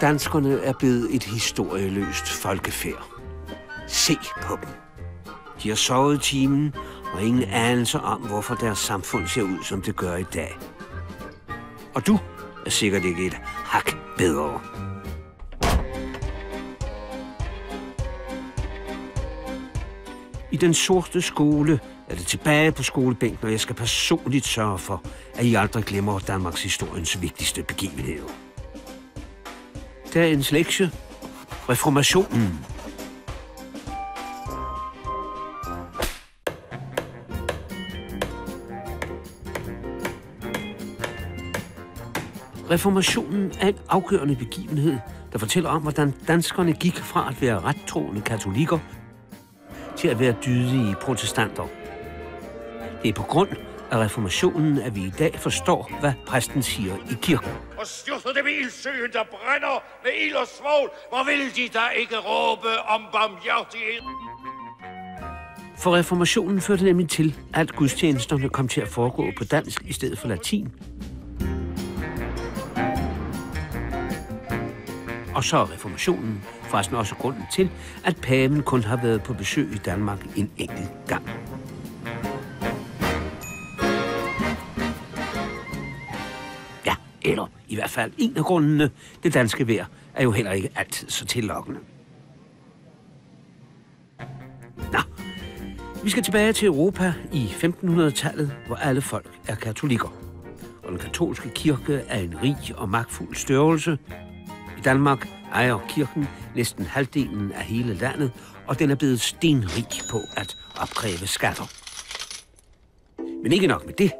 Danskerne er blevet et historieløst folkefærd. Se på dem. De har sovet timen og ingen anelse om, hvorfor deres samfund ser ud, som det gør i dag. Og du er sikkert ikke et hak bedre. I den sorte skole er det tilbage på skolebænken, og jeg skal personligt sørge for, at I aldrig glemmer Danmarks historiens vigtigste begivenheder. Dagens lektie. Reformationen. Reformationen er en afgørende begivenhed, der fortæller om, hvordan danskerne gik fra at være rettroende katolikker til at være dydige protestanter. Det er på grund af reformationen, at vi i dag forstår, hvad præsten siger i kirken. Og styrter det med ildsøen, der brænder med ild og svål. Hvor vil de da ikke råbe om barmhjertighed? For reformationen førte nemlig til, at gudstjenesterne kom til at foregå på dansk i stedet for latin. Og så er reformationen forresten også grunden til, at paven kun har været på besøg i Danmark en enkelt gang. Fald en af grundene. Det danske vejr er jo heller ikke altid så tillokkende. Nå, vi skal tilbage til Europa i 1500-tallet, hvor alle folk er katolikker. Og den katolske kirke er en rig og magtfuld størrelse. I Danmark ejer kirken næsten halvdelen af hele landet, og den er blevet stenrig på at opkræve skatter. Men ikke nok med det.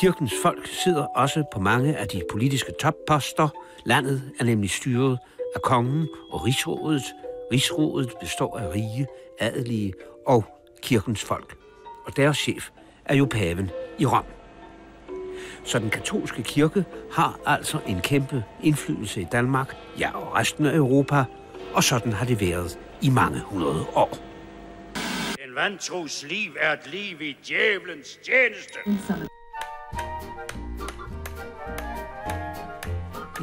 Kirkens folk sidder også på mange af de politiske topposter. Landet er nemlig styret af kongen og rigsrådet. Rigsrådet består af rige, adelige og kirkens folk. Og deres chef er jo paven i Rom. Så den katolske kirke har altså en kæmpe indflydelse i Danmark, ja og resten af Europa, og sådan har det været i mange hundrede år. En vantros liv er et liv i djævelens tjeneste.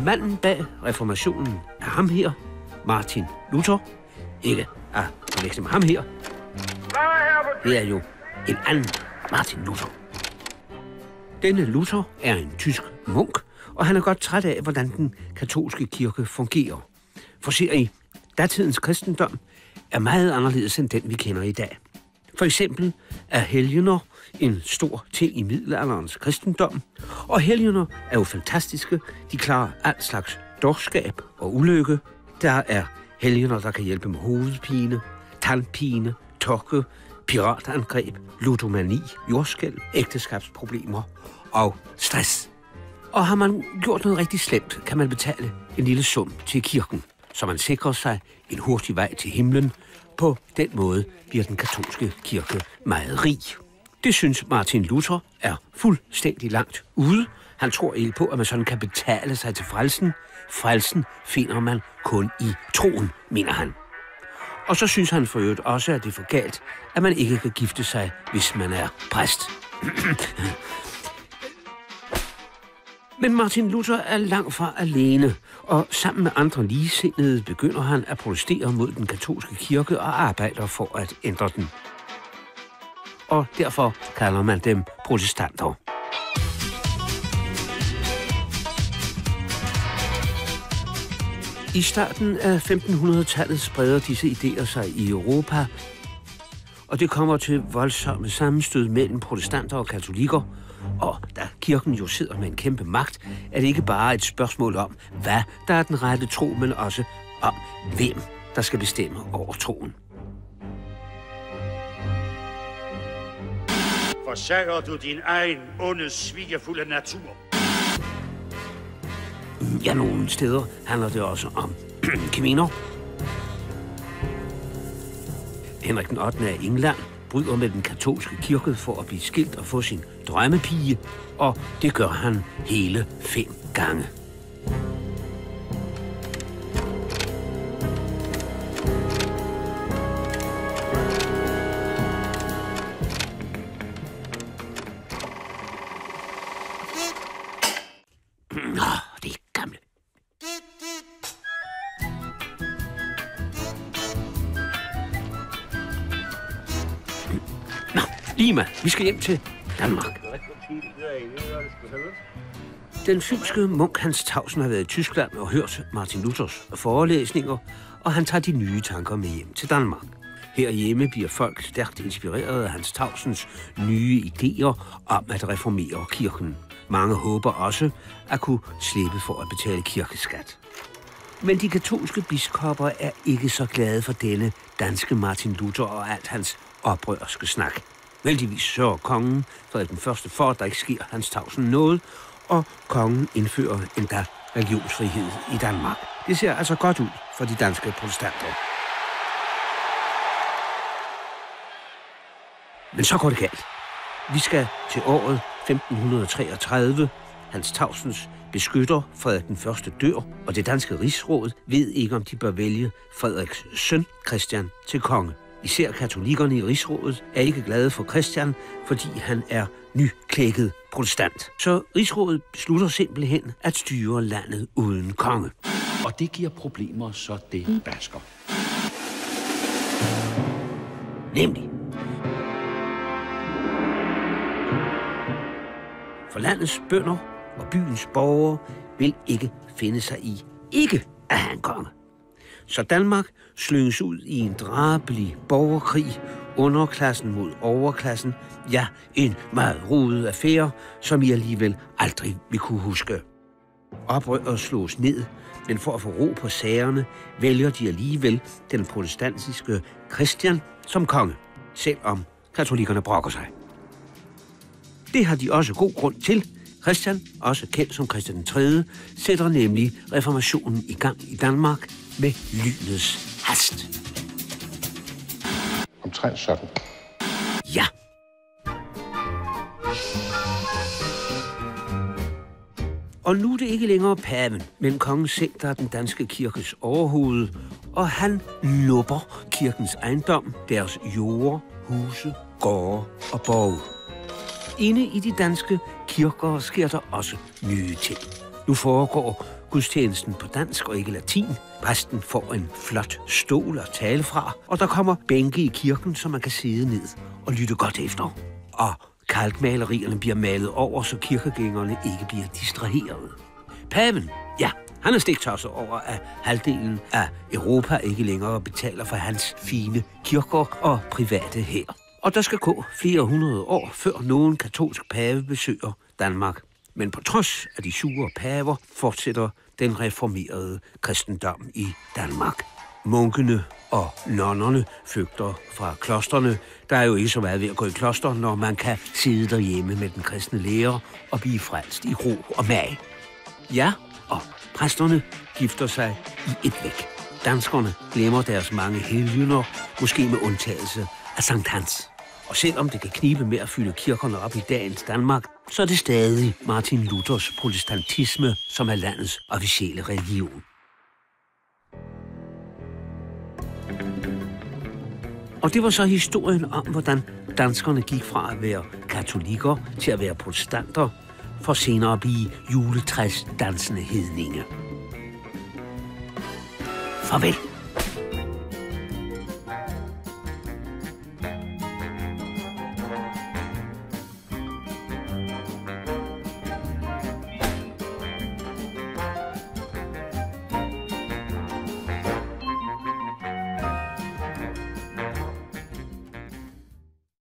Manden bag reformationen er ham her, Martin Luther. Ikke at forveksle med ham her. Det er jo en anden Martin Luther. Denne Luther er en tysk munk, og han er godt træt af, hvordan den katolske kirke fungerer. For ser I, datidens kristendom er meget anderledes end den, vi kender i dag. For eksempel er helgener en stor ting i middelalderens kristendom, og helgener er jo fantastiske. De klarer alt slags dårskab og ulykke. Der er helgener, der kan hjælpe med hovedpine, tandpine, tokke, piratangreb, ludomani, jordskæld, ægteskabsproblemer og stress. Og har man gjort noget rigtig slemt, kan man betale en lille sum til kirken, så man sikrer sig en hurtig vej til himlen. På den måde bliver den katolske kirke meget rig. Det synes Martin Luther er fuldstændig langt ude. Han tror ikke på, at man sådan kan betale sig til frelsen. Frelsen finder man kun i troen, mener han. Og så synes han for øvrigt også, at det er for galt, at man ikke kan gifte sig, hvis man er præst. Men Martin Luther er langt fra alene, og sammen med andre ligesindede begynder han at protestere mod den katolske kirke og arbejder for at ændre den. Og derfor kalder man dem protestanter. I starten af 1500-tallet spreder disse idéer sig i Europa, og det kommer til voldsomme sammenstød mellem protestanter og katolikker, og da kirken jo sidder med en kæmpe magt, er det ikke bare et spørgsmål om, hvad der er den rette tro, men også om, hvem der skal bestemme over troen. Forsager du din egen onde, svigerfulde natur? Ja, nogle steder handler det også om kvinder. Henrik den 8. af England bryder med den katolske kirke for at blive skilt og få sin drømmepige, og det gør han hele fem gange. Lima. vi skal hjem til Danmark. Den synske munk Hans Tausen har været i Tyskland og hørt Martin Luthers forelæsninger, og han tager de nye tanker med hjem til Danmark. Herhjemme bliver folk stærkt inspireret af Hans Tausens nye idéer om at reformere kirken. Mange håber også at kunne slippe for at betale kirkeskat. Men de katolske biskopper er ikke så glade for denne danske Martin Luther og alt hans oprørske snak. Vældigvis sørger kongen Frederik den første for, at der ikke sker Hans tavsen noget, og kongen indfører endda religionsfrihed i Danmark. Det ser altså godt ud for de danske protestanter. Men så går det galt. Vi skal til året 1533. Hans Tavsens beskytter Frederik den første dør, og det danske rigsråd ved ikke, om de bør vælge Frederiks søn Christian til konge. Især katolikkerne i rigsrådet er ikke glade for Christian, fordi han er nyklækket protestant. Så rigsrådet beslutter simpelthen at styre landet uden konge. Og det giver problemer, så det basker. Nemlig For landets bønder og byens borgere vil ikke finde sig i ikke at have en konge. Så Danmark slynges ud i en drabelig borgerkrig, underklassen mod overklassen, ja, en meget rodet affære, som I alligevel aldrig vil kunne huske. Oprøret slås ned, men for at få ro på sagerne, vælger de alligevel den protestantiske Christian som konge, selvom katolikkerne brokker sig. Det har de også god grund til. Christian, også kendt som Christian 3., sætter nemlig reformationen i gang i Danmark med lynets hast. Omtrent sådan. Ja. Og nu er det ikke længere paven, men kongen selv, der er den danske kirkes overhoved, og han nupper kirkens ejendom, deres jorder, huse, gårde og borge. Inde i de danske kirker sker der også nye ting. Nu foregår gudstjenesten på dansk og ikke latin. Præsten får en flot stol at tale fra, og der kommer bænke i kirken, så man kan sidde ned og lytte godt efter. Og kalkmalerierne bliver malet over, så kirkegængerne ikke bliver distraheret. Paven, ja, han er stiktosset over, at halvdelen af Europa ikke længere betaler for hans fine kirker og private her. Og der skal gå flere hundrede år, før nogen katolsk pave besøger Danmark. Men på trods af de sure paver fortsætter den reformerede kristendom i Danmark. Munkene og nonnerne flygter fra klosterne. Der er jo ikke så meget ved at gå i kloster, når man kan sidde derhjemme med den kristne lærer og blive frelst i ro og mag. Ja, og præsterne gifter sig i et væk. Danskerne glemmer deres mange helgener, måske med undtagelse af Sankt Hans. Og selvom det kan knibe med at fylde kirkerne op i dagens Danmark, så er det stadig Martin Luthers protestantisme, som er landets officielle religion. Og det var så historien om, hvordan danskerne gik fra at være katolikker til at være protestanter, for senere at blive juletræs dansende hedninge. Farvel.